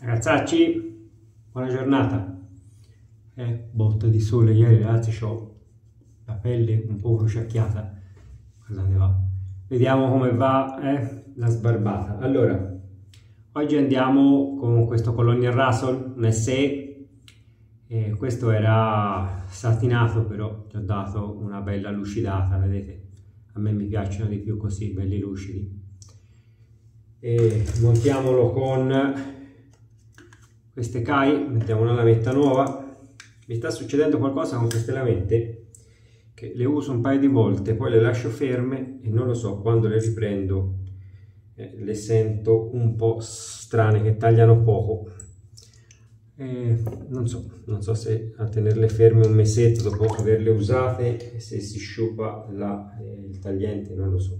Ragazzacci, buona giornata. Eh, botta di sole ieri, ragazzi, ho la pelle un po' bruciacchiata. Guardate va. Vediamo come va eh, la sbarbata. Allora, oggi andiamo con questo Colonial Russell, un SE. Eh, questo era satinato, però ti ho dato una bella lucidata, vedete? A me mi piacciono di più così, belli lucidi. E montiamolo con queste CAI, mettiamo una lametta nuova, mi sta succedendo qualcosa con queste lamette che le uso un paio di volte, poi le lascio ferme e non lo so, quando le riprendo eh, le sento un po' strane, che tagliano poco. Eh, non so, non so se a tenerle ferme un mesetto dopo averle usate, se si sciupa la, eh, il tagliente, non lo so.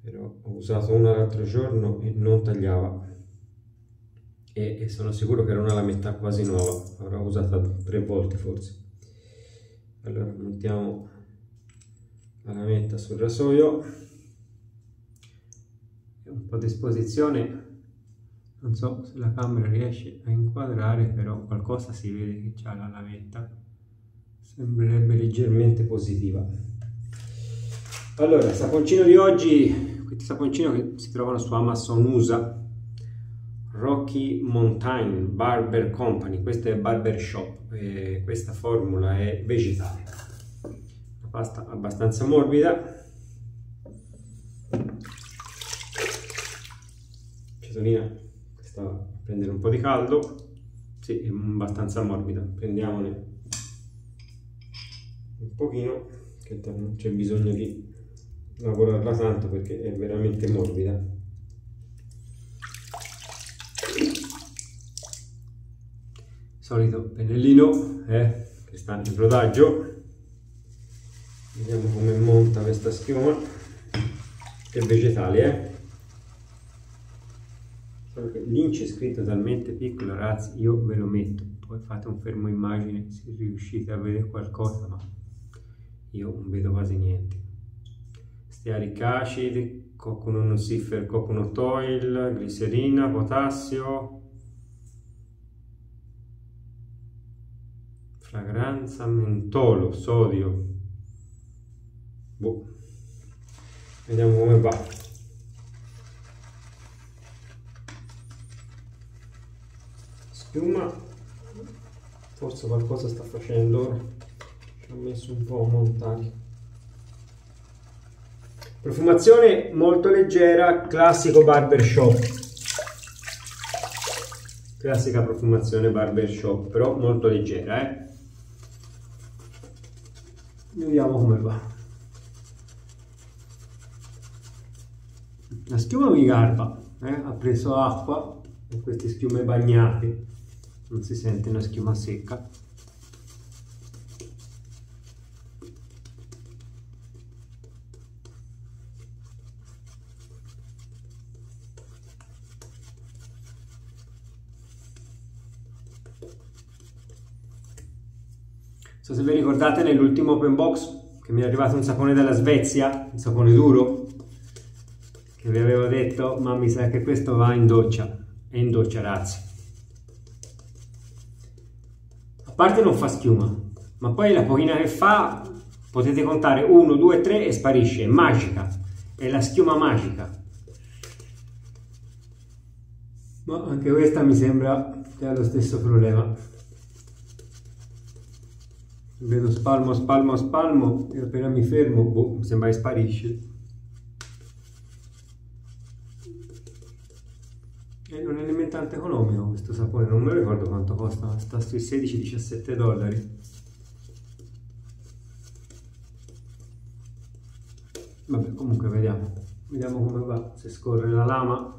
Però ho usato una l'altro giorno e non tagliava e, e sono sicuro che era una lametta quasi nuova, l'avrò usata tre volte forse. Allora montiamo la lametta sul rasoio, un po' di esposizione, non so se la camera riesce a inquadrare, però qualcosa si vede che c'ha la lametta, sembrerebbe leggermente positiva. Allora, saponcino di oggi, questi saponcino che si trovano su Amazon USA, Rocky Mountain Barber Company, questo è Barber Shop, eh, questa formula è vegetale, una pasta abbastanza morbida, Cesolina sta a prendere un po' di caldo, sì, è abbastanza morbida, prendiamone un pochino, che non c'è bisogno di lavorarla tanto perché è veramente morbida. Solito pennellino eh, che sta in rodaggio vediamo come monta questa schiuma. Che è vegetale eh. l'ince è scritto talmente piccolo ragazzi io ve lo metto. Poi fate un fermo immagine se riuscite a vedere qualcosa ma io non vedo quasi niente. Stearic acid coconut siffer coconut oil glicerina potassio fragranza mentolo, sodio. Boh. Vediamo come va. Schiuma, forse qualcosa sta facendo, ci ho messo un po' a montare. Profumazione molto leggera, classico barbershop. Classica profumazione barbershop, però molto leggera, eh vediamo come va. La schiuma mi garba eh? ha preso acqua e queste schiume bagnate. Non si sente una schiuma secca so se vi ricordate nell'ultimo open box che mi è arrivato un sapone dalla Svezia, un sapone duro, che vi avevo detto, ma mi sa che questo va in doccia, è in doccia ragazzi. A parte non fa schiuma, ma poi la pochina che fa, potete contare 1, 2, 3 e sparisce, è magica, è la schiuma magica. Ma anche questa mi sembra che ha lo stesso problema vedo spalmo, spalmo, spalmo e appena mi fermo, boh, sembra che sparisce. E non è nemmeno tanto economico questo sapone, non me lo ricordo quanto costa, sta sui 16-17 dollari. Vabbè, comunque vediamo, vediamo come va, se scorre la lama.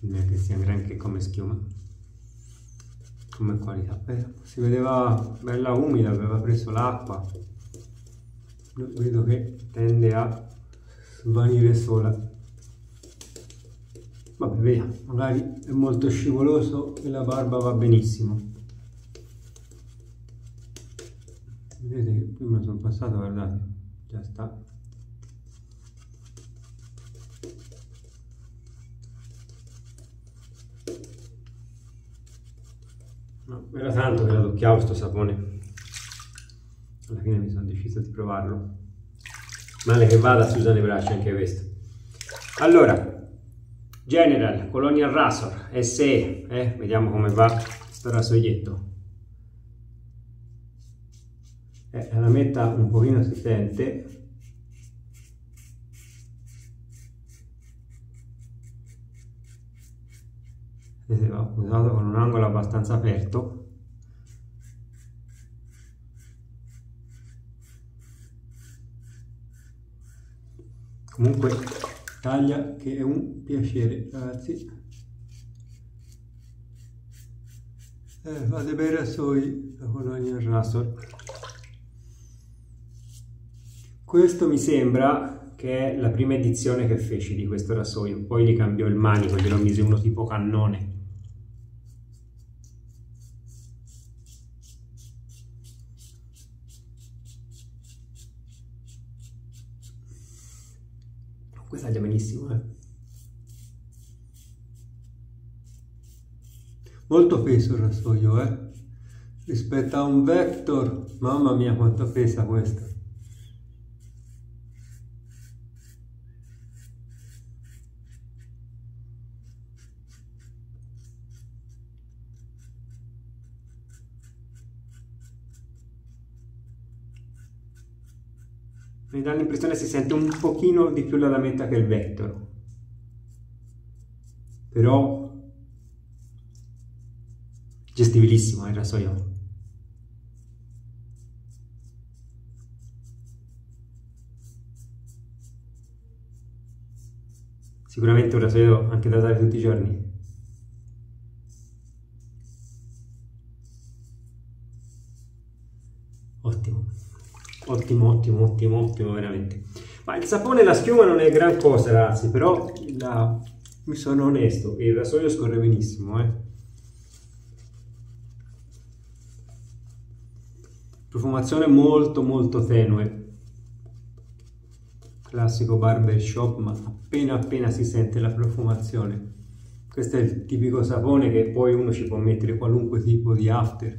Non è che sia granché come schiuma come qualità. Eh, si vedeva bella umida aveva preso l'acqua. Vedo che tende a svanire sola. Vabbè vediamo. Magari è molto scivoloso e la barba va benissimo. Vedete che prima sono passato guardate già sta era tanto che la adocchiavo sto sapone. Alla fine mi sono deciso di provarlo. Male che vada, si usano i bracci anche questo. Allora, General, Colonial Razor, SE, eh, vediamo come va questo rasoietto. Eh, la lametta un pochino si sente, ho usato con un angolo abbastanza aperto comunque taglia che è un piacere ragazzi. Eh, fate bei rassoi da Colonia Rasor questo mi sembra che è la prima edizione che feci di questo rasoio. Poi gli cambiò il manico glielo mise uno tipo cannone taglia benissimo, eh. Molto peso il rasoio, eh. Rispetto a un Vector, mamma mia quanto pesa questo. Mi dà l'impressione si sente un pochino di più la lametta che il Vector però gestibilissimo il rasoio sicuramente un rasoio anche da usare tutti i giorni. Ottimo ottimo ottimo ottimo ottimo veramente. Ma il sapone e la schiuma non è gran cosa ragazzi però la... mi sono onesto il rasoio scorre benissimo eh. profumazione molto molto tenue. Classico barbershop ma appena appena si sente la profumazione. Questo è il tipico sapone che poi uno ci può mettere qualunque tipo di after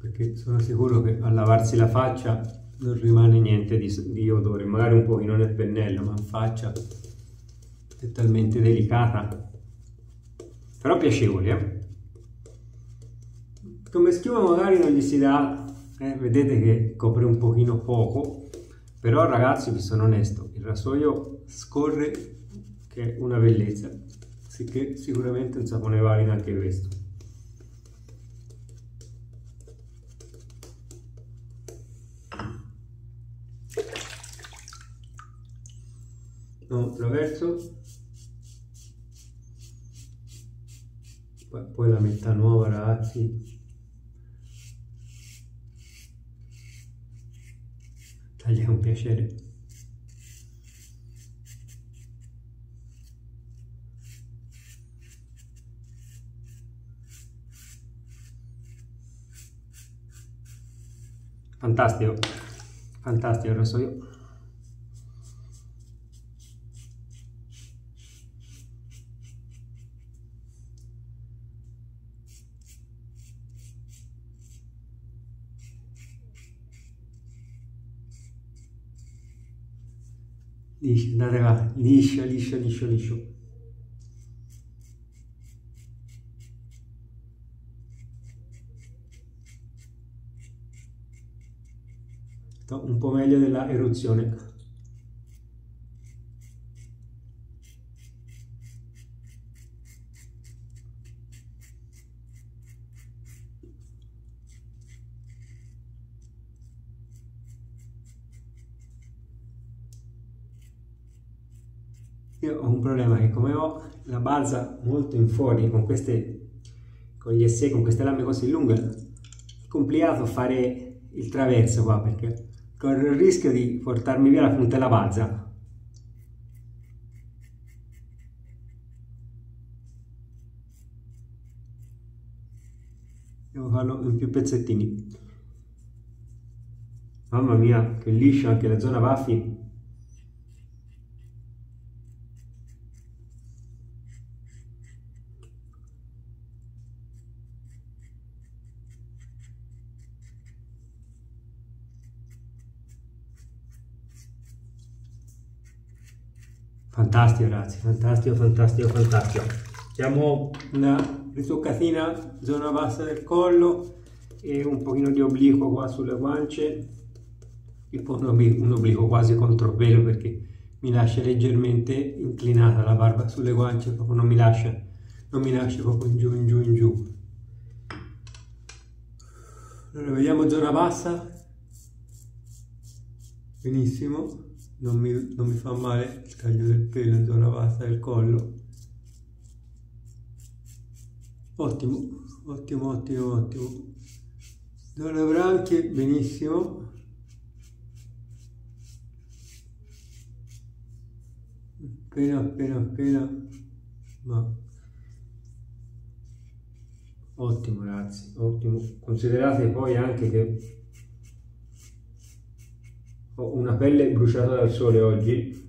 perché sono sicuro che a lavarsi la faccia non rimane niente di, di odore, magari un pochino nel pennello, ma in faccia è talmente delicata, però piacevole. Eh? Come schiuma magari non gli si dà, eh, vedete che copre un pochino poco, però ragazzi vi sono onesto, il rasoio scorre che è una bellezza, sicché sicuramente un sapone valido anche questo. No, attraverso poi la metà nuova ragazzi. Taglia un piacere. Fantastico. Fantastico lo so liscio, andate là, liscio, liscio, liscio, liscio. Un po' meglio della eruzione. Io ho un problema che come ho la balza molto in fuori con queste, con gli SE, con queste lame così lunghe, è complicato fare il traverso qua perché corro il rischio di portarmi via la punta della balza. Devo farlo in più pezzettini. Mamma mia, che liscio anche la zona baffi fantastico ragazzi fantastico fantastico fantastico. Diamo una ritoccatina zona bassa del collo e un pochino di obliquo qua sulle guance. Un obliquo quasi contropelo perché mi lascia leggermente inclinata la barba sulle guance proprio non mi lascia non mi lascia proprio in giù in giù in giù. Allora vediamo zona bassa. Benissimo non mi, non mi fa male il taglio del pelo in zona bassa del collo. Ottimo ottimo ottimo ottimo. Zona branchie benissimo. Appena appena appena. Ma ottimo ragazzi ottimo. Considerate poi anche che ho una pelle bruciata dal sole oggi.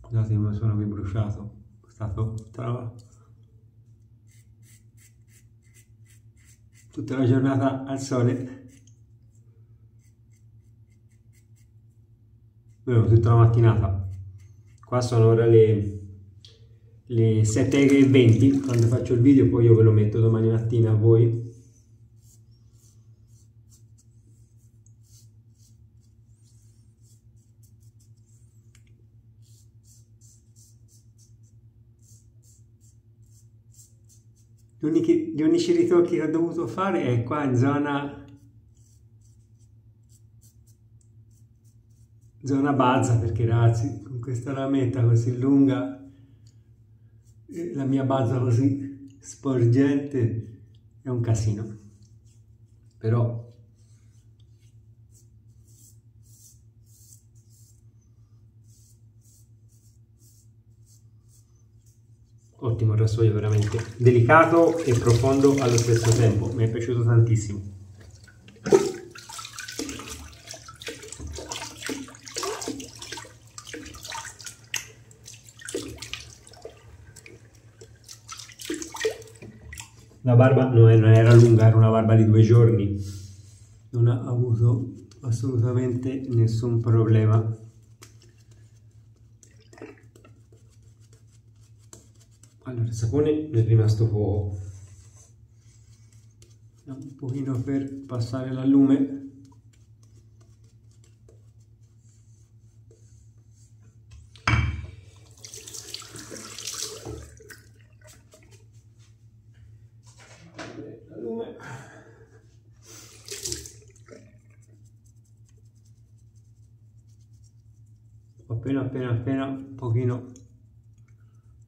Scusate come sono qui bruciato. È stato tra... tutta la giornata al sole. Beh, tutta la mattinata. Qua sono ora le le 7.20 quando faccio il video poi io ve lo metto domani mattina a voi. Gli unici, gli unici ritocchi che ho dovuto fare è qua in zona zona bazza perché ragazzi con questa lametta così lunga la mia base così sporgente è un casino. Però ottimo rasoio veramente delicato e profondo allo stesso tempo mi è piaciuto tantissimo La barba non era lunga, era una barba di due giorni. Non ha avuto assolutamente nessun problema. Allora, il sapone è rimasto poco. Un pochino per passare la lume appena appena un pochino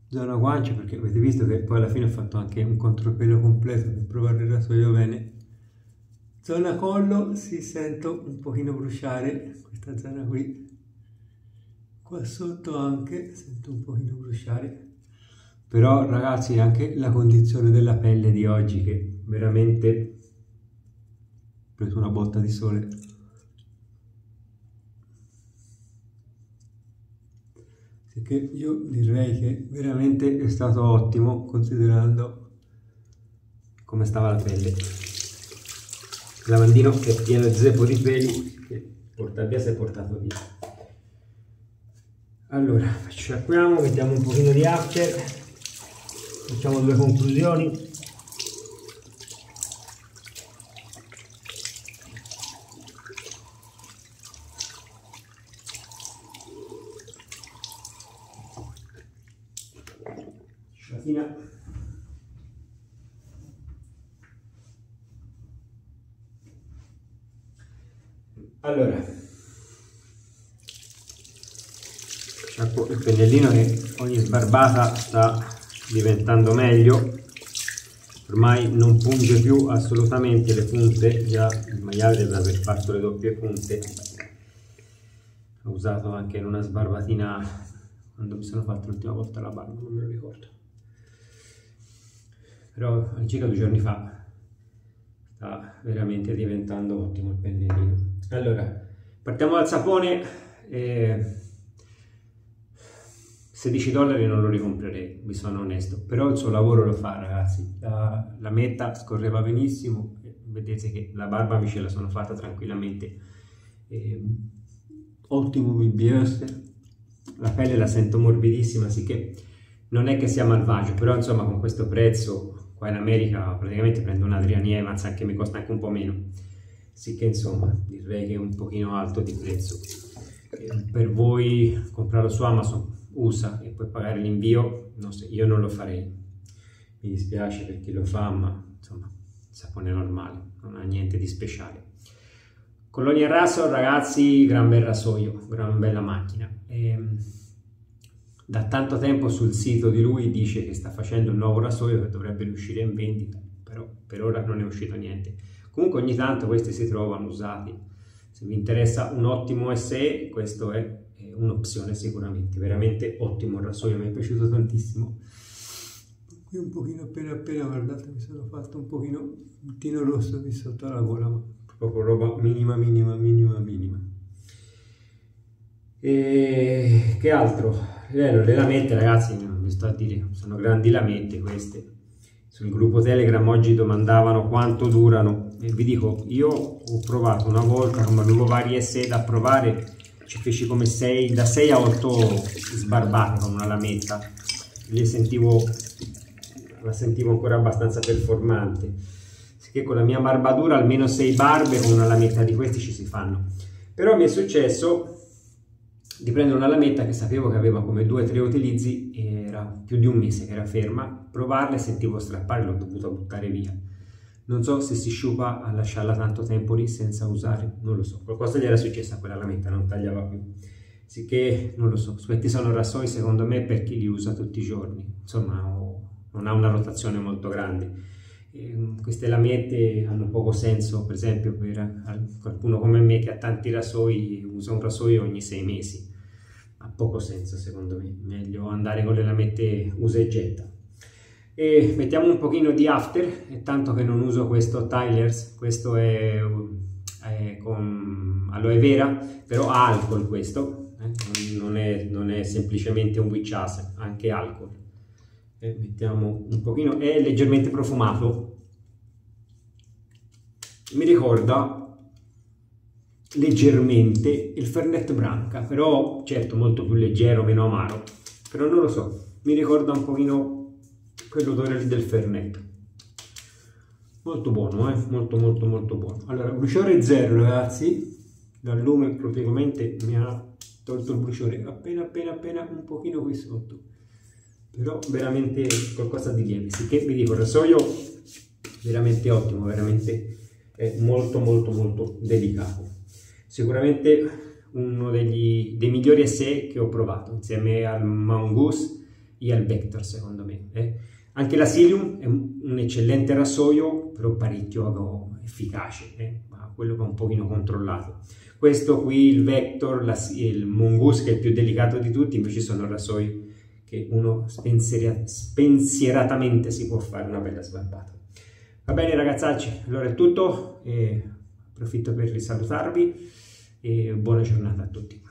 zona guancia perché avete visto che poi alla fine ho fatto anche un contropelo completo per provare il rasoio bene zona collo si sento un pochino bruciare questa zona qui. Qua sotto anche sento un pochino bruciare. Però ragazzi anche la condizione della pelle di oggi che veramente ho preso una botta di sole che io direi che veramente è stato ottimo considerando come stava la pelle. Il lavandino che è pieno di zeppo di peli che porta via si è portato via. Allora sciacquiamo mettiamo un pochino di after facciamo due conclusioni mattina allora ecco il pennellino che ogni sbarbata sta diventando meglio. Ormai non punge più assolutamente le punte già il maiale deve aver fatto le doppie punte. Ho usato anche in una sbarbatina quando mi sono fatto l'ultima volta la barba non me lo ricordo. Però circa due giorni fa sta veramente diventando ottimo il pennellino allora partiamo dal sapone e 16 dollari non lo ricomprerei, vi sono onesto, però il suo lavoro lo fa ragazzi, la, la metta scorreva benissimo, vedete che la barba mi ce la sono fatta tranquillamente, eh, ottimo BBS, la pelle la sento morbidissima, sicché non è che sia malvagio, però insomma con questo prezzo qua in America praticamente prendo un Adrian Evans, anche mi costa anche un po' meno, sicché insomma direi che è un pochino alto di prezzo. Eh, per voi comprarlo su Amazon usa e poi pagare l'invio, non so, io non lo farei. Mi dispiace per chi lo fa, ma insomma, sapone normale, non ha niente di speciale. Colonia Raso, ragazzi, gran bel rasoio, gran bella macchina. E, ehm, da tanto tempo sul sito di lui dice che sta facendo un nuovo rasoio che dovrebbe uscire in vendita, però per ora non è uscito niente. Comunque ogni tanto questi si trovano usati. Se vi interessa un ottimo SE, questo è un'opzione sicuramente, veramente ottimo il rasoio, mi è piaciuto tantissimo. Qui un pochino appena appena, guardate, mi sono fatto un pochino un tino rosso qui sotto la gola, ma proprio roba minima, minima, minima, minima. E che altro? Eh, le lamette, ragazzi, non vi sto a dire, sono grandi lamette queste. Sul gruppo Telegram oggi domandavano quanto durano e vi dico, io ho provato una volta, come avevo varie sede da provare, ci feci come 6, da 6 a 8 sbarbate con una lametta, le sentivo, la sentivo ancora abbastanza performante, che con la mia barbatura almeno 6 barbe con una lametta di questi ci si fanno. Però mi è successo di prendere una lametta che sapevo che aveva come 2-3 utilizzi, era più di un mese che era ferma, provarla e sentivo strappare, l'ho dovuta buttare via non so se si sciupa a lasciarla tanto tempo lì senza usare, non lo so. Qualcosa gli era successo a quella lametta, non tagliava più. Sicché, non lo so, questi sono rasoi secondo me per chi li usa tutti i giorni. Insomma, non ha una rotazione molto grande. E mm, queste lamette hanno poco senso, per esempio, per qualcuno come me che ha tanti rasoi, usa un rasoio ogni sei mesi. Ha poco senso secondo me, meglio andare con le lamette usa e getta e mettiamo un pochino di after tanto che non uso questo Tylers questo è, è con aloe vera però ha alcol questo eh? non, è, non, è, semplicemente un witch acid anche alcol e mettiamo un pochino è leggermente profumato mi ricorda leggermente il Fernet Branca però certo molto più leggero meno amaro però non lo so mi ricorda un pochino quell'odore lì del fernetto molto buono eh? molto molto molto buono. Allora bruciore zero ragazzi dal lume praticamente mi ha tolto il bruciore. Appena appena appena un pochino qui sotto. Però veramente qualcosa di lieve. Sicché vi dico il rasoio veramente ottimo veramente è molto molto molto delicato. Sicuramente uno degli, dei migliori SE che ho provato insieme al Mongoose e al Vector secondo me eh? Anche la Silium è un eccellente rasoio, però parecchio efficace, eh? ma quello è un pochino controllato. Questo qui, il Vector, la, il Mongoose, che è il più delicato di tutti, invece sono rasoi che uno spensieratamente si può fare una bella sbarbata. Va bene ragazzacci, allora è tutto, approfitto per risalutarvi e buona giornata a tutti.